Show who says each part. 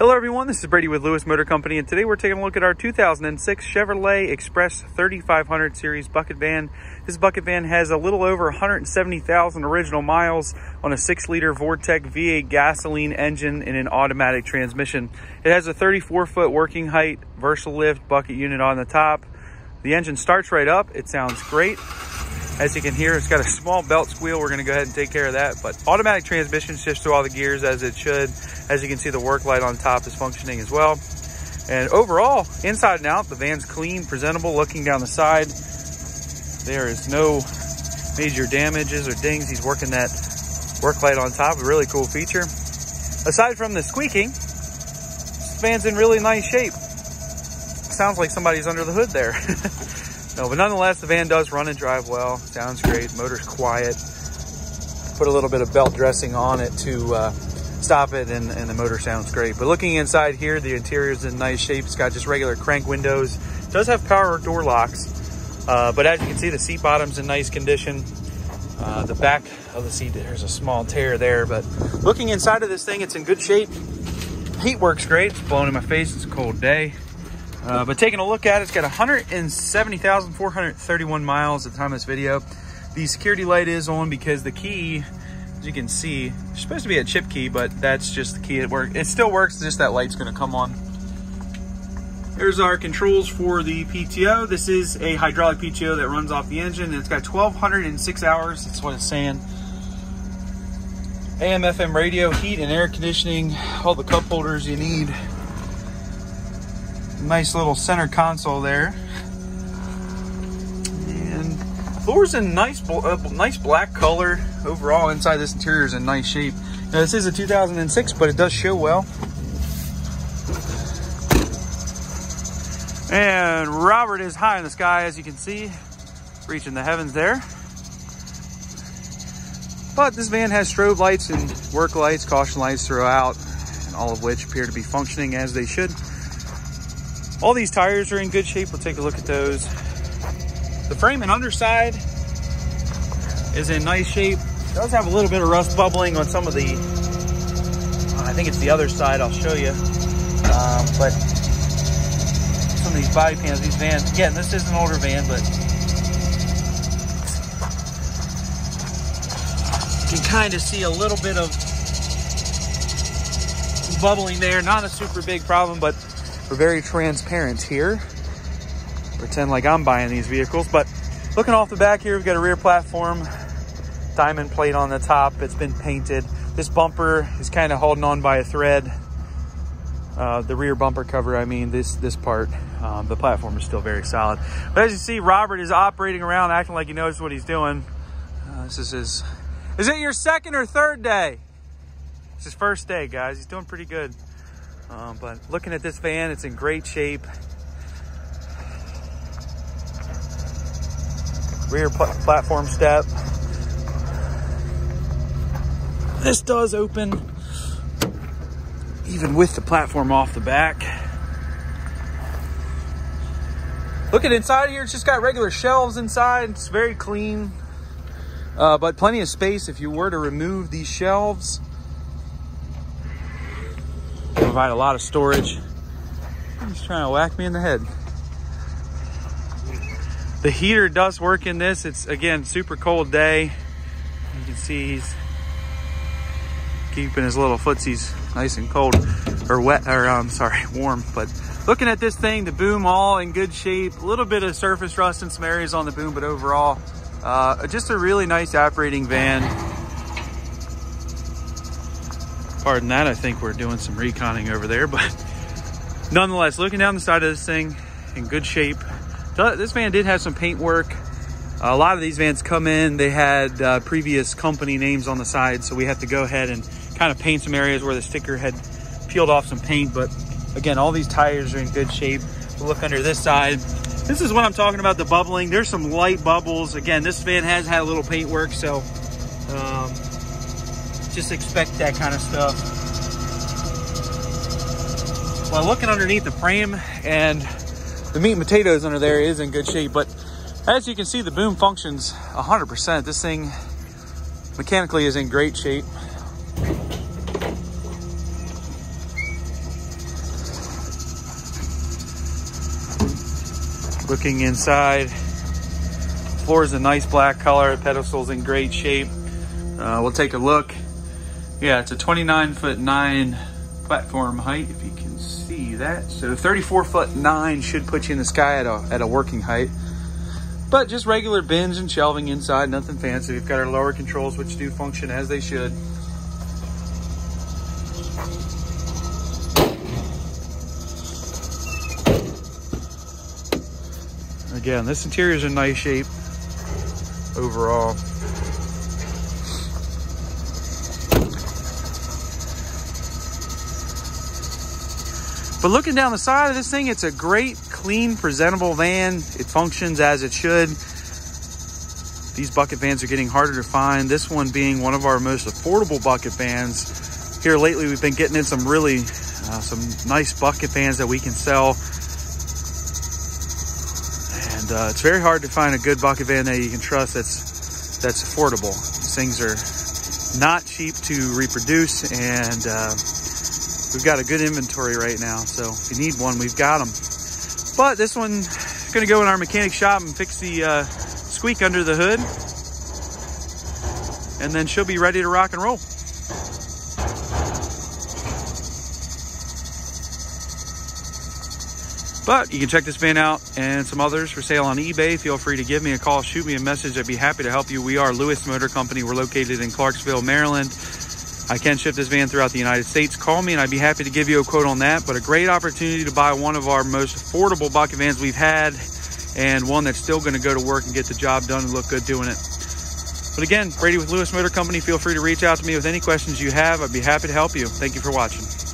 Speaker 1: Hello everyone, this is Brady with Lewis Motor Company and today we're taking a look at our 2006 Chevrolet Express 3500 series bucket van. This bucket van has a little over 170,000 original miles on a 6 liter Vortec V8 gasoline engine and an automatic transmission. It has a 34 foot working height Versalift bucket unit on the top. The engine starts right up, it sounds great. As you can hear, it's got a small belt squeal. We're gonna go ahead and take care of that. But automatic transmission shifts through all the gears as it should. As you can see, the work light on top is functioning as well. And overall, inside and out, the van's clean, presentable, looking down the side. There is no major damages or dings. He's working that work light on top, a really cool feature. Aside from the squeaking, this van's in really nice shape. Sounds like somebody's under the hood there. No, but nonetheless, the van does run and drive well. Sounds great. Motor's quiet. Put a little bit of belt dressing on it to uh, stop it, and, and, the motor sounds great. But looking inside here, the interior's in nice shape. It's got just regular crank windows. It does have power door locks. Uh, but as you can see, the seat bottom's in nice condition. Uh, the back of the seat, there's a small tear there. But looking inside of this thing, it's in good shape. Heat works great. It's blowing in my face. It's a cold day. Uh, but taking a look at it, it's got 170,431 miles at the time of this video. The security light is on because the key, as you can see, it's supposed to be a chip key, but that's just the key. It works. It still works, just that light's gonna come on. Here's our controls for the PTO. This is a hydraulic PTO that runs off the engine. It's got 1,206 hours. That's what it's saying. AM, FM radio, heat and air conditioning, all the cup holders you need nice little center console there. And floor's in nice, uh, nice black color. Overall, inside this interior is in nice shape. Now, this is a 2006, but it does show well. And Robert is high in the sky, as you can see, reaching the heavens there. But this van has strobe lights and work lights, caution lights throughout, and all of which appear to be functioning as they should. All these tires are in good shape. We'll take a look at those. The frame and underside is in nice shape. It does have a little bit of rust bubbling on some of the, I think it's the other side, I'll show you. Um, but some of these body panels, these vans, again, this is an older van, but you can kind of see a little bit of bubbling there. Not a super big problem, but we're very transparent here. Pretend like I'm buying these vehicles, but looking off the back here, we've got a rear platform, diamond plate on the top. It's been painted. This bumper is kind of holding on by a thread. Uh, the rear bumper cover, I mean, this this part, um, the platform is still very solid. But as you see, Robert is operating around, acting like he knows what he's doing. Uh, this is his, is it your second or third day? It's his first day, guys. He's doing pretty good. Um, but looking at this van, it's in great shape. Rear pl platform step. This does open even with the platform off the back. Look at inside here, it's just got regular shelves inside. It's very clean, uh, but plenty of space if you were to remove these shelves provide a lot of storage. He's trying to whack me in the head. The heater does work in this. It's, again, super cold day. You can see he's keeping his little footsies nice and cold or wet, or I'm um, sorry, warm. But looking at this thing, the boom all in good shape. A little bit of surface rust in some areas on the boom, but overall, uh, just a really nice operating van. Pardon that, I think we're doing some reconning over there, but nonetheless, looking down the side of this thing in good shape. This van did have some paint work. A lot of these vans come in, they had uh, previous company names on the side, so we have to go ahead and kind of paint some areas where the sticker had peeled off some paint. But again, all these tires are in good shape. We'll look under this side. This is what I'm talking about, the bubbling. There's some light bubbles. Again, this van has had a little paint work, so just expect that kind of stuff. Well, looking underneath the frame and the meat and potatoes under there is in good shape, but as you can see, the boom functions 100%. This thing mechanically is in great shape. Looking inside, floor is a nice black color, pedestal's in great shape. Uh, we'll take a look yeah, it's a 29 foot 9 platform height, if you can see that. So 34 foot 9 should put you in the sky at a, at a working height. But just regular bins and shelving inside, nothing fancy. We've got our lower controls, which do function as they should. Again, this interior is in nice shape overall. But looking down the side of this thing, it's a great, clean, presentable van. It functions as it should. These bucket vans are getting harder to find. This one being one of our most affordable bucket vans. Here lately, we've been getting in some really, uh, some nice bucket vans that we can sell. And uh, it's very hard to find a good bucket van that you can trust that's, that's affordable. These things are not cheap to reproduce and uh, we've got a good inventory right now. So if you need one, we've got them. But this one's gonna go in our mechanic shop and fix the uh, squeak under the hood. And then she'll be ready to rock and roll. But you can check this van out and some others for sale on eBay. Feel free to give me a call, shoot me a message. I'd be happy to help you. We are Lewis Motor Company. We're located in Clarksville, Maryland. I can ship this van throughout the United States. Call me and I'd be happy to give you a quote on that. But a great opportunity to buy one of our most affordable bucket vans we've had and one that's still going to go to work and get the job done and look good doing it. But again, Brady with Lewis Motor Company, feel free to reach out to me with any questions you have. I'd be happy to help you. Thank you for watching.